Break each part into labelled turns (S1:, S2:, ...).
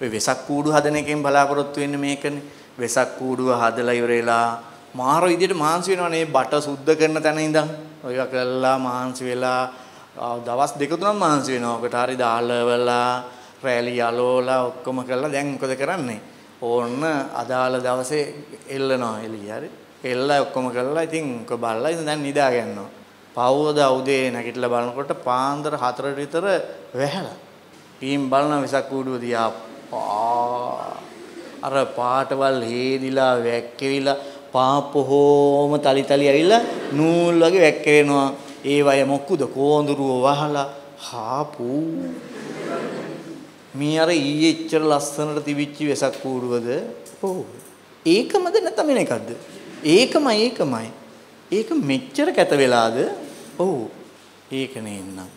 S1: ඔය වෙසක් කූඩු හදන එකෙන් බලාපොරොත්තු වෙන්නේ මේකනේ. වෙසක් කූඩුව හදලා ඉවරලා මාර විදියට මාංශ වෙනවනේ බට සුද්ධ කරන තැන ඉඳන්. ඔය කළා මාංශ වෙලා දවස් දෙක තුනක් මාංශ වෙනවා. ඔකට හරි දාලවලා රැලි යලෝලා ඔක්කොම කරලා දැන් මොකද කරන්නේ? ඕන්න අදාළ දවසේ එල්ලනවා එළිය හරි. එල්ලලා ඔක්කොම කරලා ඉතින් ඔක බලලා ඉතින් දැන් නිදා ගන්නවා. පවවද උදේ නැගිටලා බලනකොට පාන්දර 4ට විතර වැහැලා. පීම් බලන විසක් කූඩුව දිහා අර පාටවල් හේදිලා වැක්කෙවිලා පාපොහොම තලි තලි ඇවිල්ලා නූල් වගේ වැක්කෙනවා. ඒ වය මොක්කුද? කෝඳුරුව වහලා හාපූ. මේ අර ඊයේ එච්චර ලස්සනට තිබිච්ච වෙසක් කූඩුවද ඔව්. ඒකමද නැත්නම් වෙන එකක්ද? ඒකමයි ඒකමයි. ඒක මෙච්චර කැත වෙලාද? ඔව්. ඒක නේන්නම්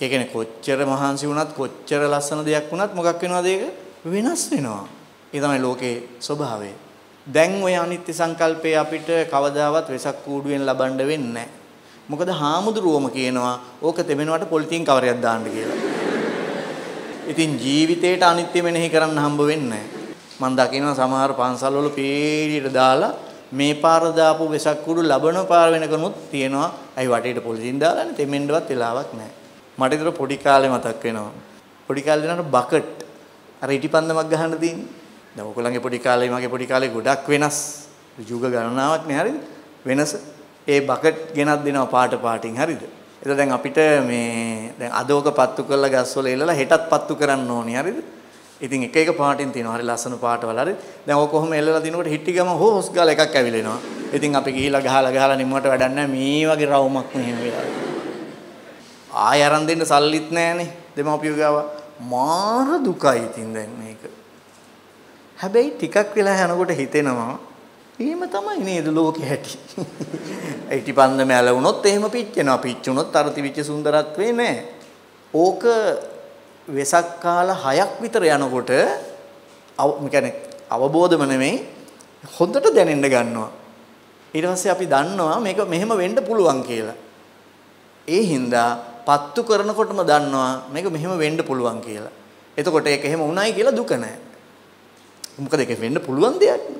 S1: ඒ කියන්නේ කොච්චර මහන්සි වුණත් කොච්චර ලස්සන දෙයක් වුණත් මොකක් වෙනවද ඒක වෙනස් වෙනවා ඒ තමයි ලෝකේ ස්වභාවය දැන් ওই අනිත්‍ය සංකල්පය අපිට කවදාවත් වෙසක් කූඩුවෙන් ලබන්න වෙන්නේ නැහැ මොකද හාමුදුරුවෝම කියනවා ඕක තෙමෙනවට පොලිතින් කවරයක් දාන්න කියලා ඉතින් ජීවිතේට අනිත්‍ය මෙනෙහි කරන්න හම්බ වෙන්නේ මම දකිනවා සමහර පන්සල් වල පීරියට දාලා මේ පාර දාපු වෙසක් කුඩු ලබන පාර වෙනකනුත් තියෙනවා. අයි වටේට පොලිසින් දාලානේ තෙමෙන්නවත් වෙලාවක් නැහැ. මට ඉතර පොඩි කාලේ මතක් වෙනවා. පොඩි කාලේ දෙනාට බකට් අර ඉටිපන්දමක් ගහන්න තියෙන්නේ. දැන් ඔයගොල්ලන්ගේ පොඩි කාලේ මගේ පොඩි කාලේ ගොඩක් වෙනස්. යුග ගණනාවක් නේ හරිද? වෙනස. ඒ බකට් ගෙනත් දෙනවා පාට පාටින් හරිද? එතකොට දැන් අපිට මේ දැන් අදෝක පත්තු කරලා ගස්වල එල්ලලා හෙටත් පත්තු කරන්න ඕනි හරිද? ඉතින් එක එක පාටින් තියෙනවා. හරි ලස්සන පාටවල හරි. දැන් ඔක කොහොම එල්ලලා දිනකොට හිටි ගම හොස් ගාලා එකක් ඇවිලෙනවා. ඉතින් අපි ගිහිලා ගහලා ගහලා නිම්මට වැඩක් නැහැ. මේ වගේ රවුමක් මෙහෙම වෙලා. ආය අරන් දෙන්න සල්ලිත් නැහනේ. දෙමාපියෝ ගාව මාර දුකයි ඉතින් දැන් මේක. හැබැයි ටිකක් වෙලා යනකොට හිතෙනවා එහෙම තමයි නේද ලෝකෙ හැටි. ඊටිපන්දම ඇලවුනොත් එහෙම පිච්චෙනවා. පිච්චුනොත් අර තිවිච්ච සුන්දරත්වේ නැහැ. ඕක වෙසක් කාල 6ක් විතර යනකොට අව කියන්නේ අවබෝධම නෙමෙයි හොඳට දැනෙන්න ගන්නවා. ඊට පස්සේ අපි දන්නවා මේක මෙහෙම වෙන්න පුළුවන් කියලා. ඒ හින්දා පත්තු කරනකොටම දන්නවා මේක මෙහෙම වෙන්න පුළුවන් කියලා. එතකොට ඒක එහෙම වුණයි කියලා දුක නැහැ. මොකද ඒක වෙන්න පුළුවන් දෙයක් නේ.